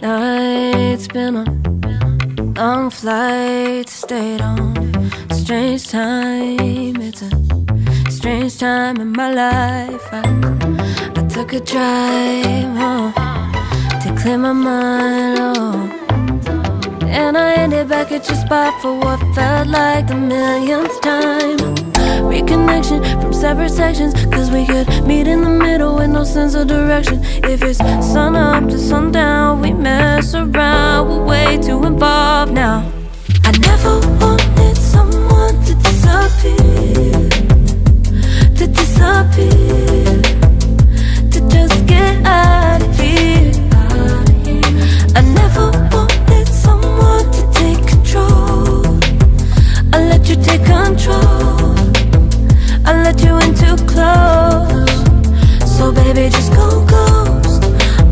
been on long flights, stayed on strange time. It's a strange time in my life. I, I took a drive home to clear my mind. Oh. And I ended back at your spot for what felt like the millionth time Reconnection from separate sections. Cause we could meet in the middle with no sense of direction. If it's sun up to sundown, we mess around. We're way too involved now. I never wanted someone to disappear. To disappear baby just go ghost.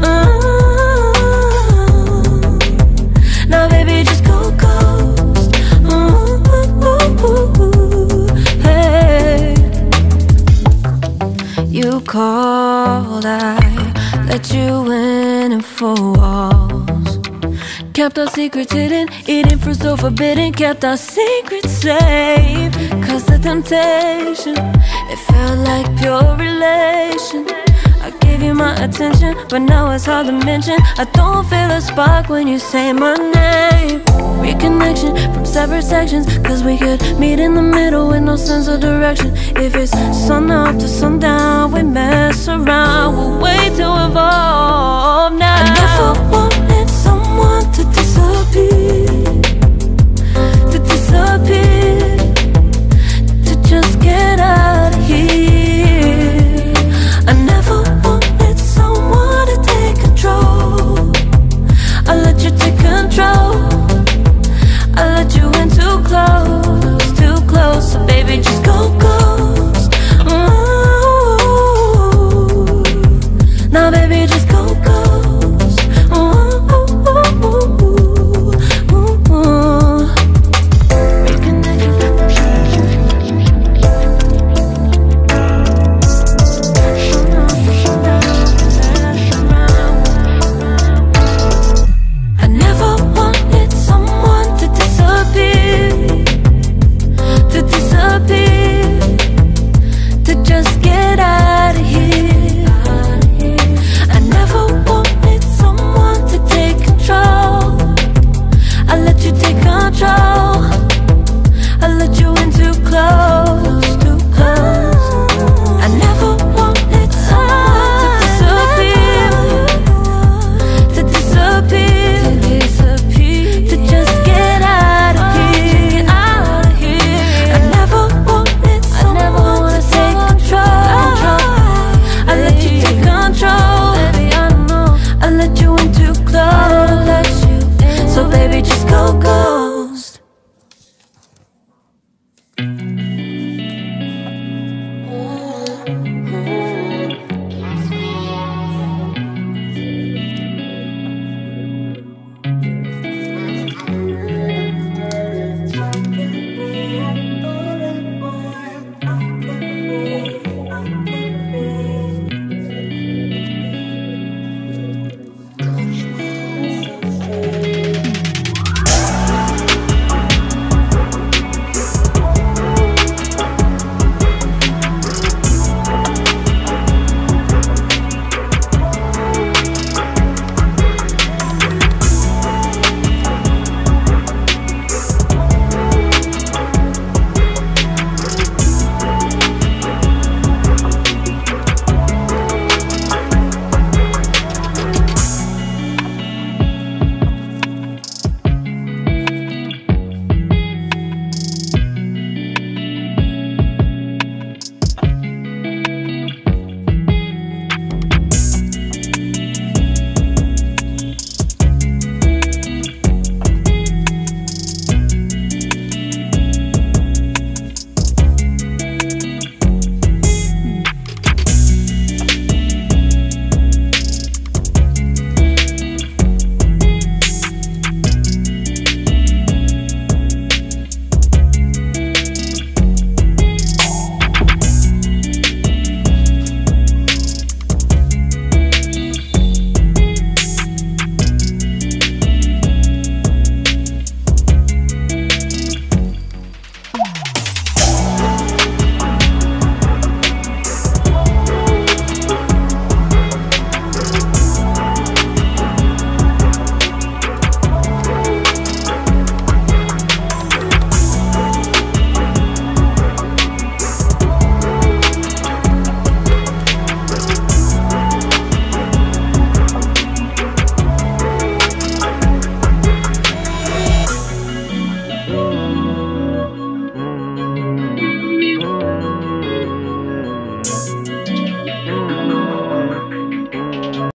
Mm. Now baby just go ghost. Ooh, hey. You called, I let you in and four walls. Kept our secrets hidden, eating fruit so forbidden. Kept our secrets safe. Cause the temptation, it felt like pure relation gave you my attention, but now it's hard to mention. I don't feel a spark when you say my name. Reconnection from separate sections Cause we could meet in the middle with no sense of direction. If it's sun up to sundown, we mess around. We're way too evolved Now baby